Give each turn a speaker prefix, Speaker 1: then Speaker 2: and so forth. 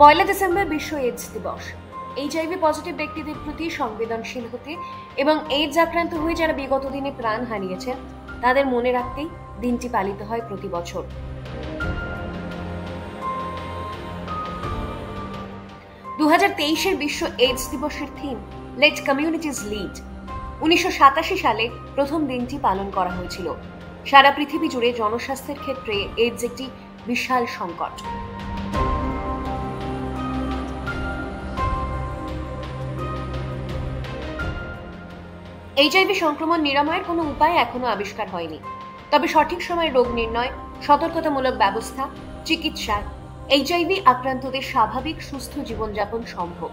Speaker 1: পয়লা December বিশ্ব AIDS দিবস। HIV positive ব্যক্তিদের প্রতি সংবেদনশীল হতে এবং এইডস আক্রান্ত হয়ে যারা বিগত দিনে প্রাণ হারিয়েছেন, তাদের মনে রাখতেই দিনটি পালিত হয় প্রতি বছর। দু হাজার তেইশের বিশ্ব এইডস দিবসের থিম লেট কমিউনিটিজ লিড উনিশশো সাতাশি সালে প্রথম দিনটি পালন করা হয়েছিল। সারা পৃথিবী জুড়ে জনস্বাস্থ্যের ক্ষেত্রে এইডস একটি বিশাল সংকট। এইচআইভি সংক্রমণ নিরাময়ের কোনো উপায় এখনও আবিষ্কার হয়নি। তবে সঠিক সময়ে রোগ নির্ণয়, সতর্কতামূলক ব্যবস্থা, চিকিৎসা এইচআইভি আক্রান্তদের স্বাভাবিক সুস্থ জীবনযাপন সম্ভব।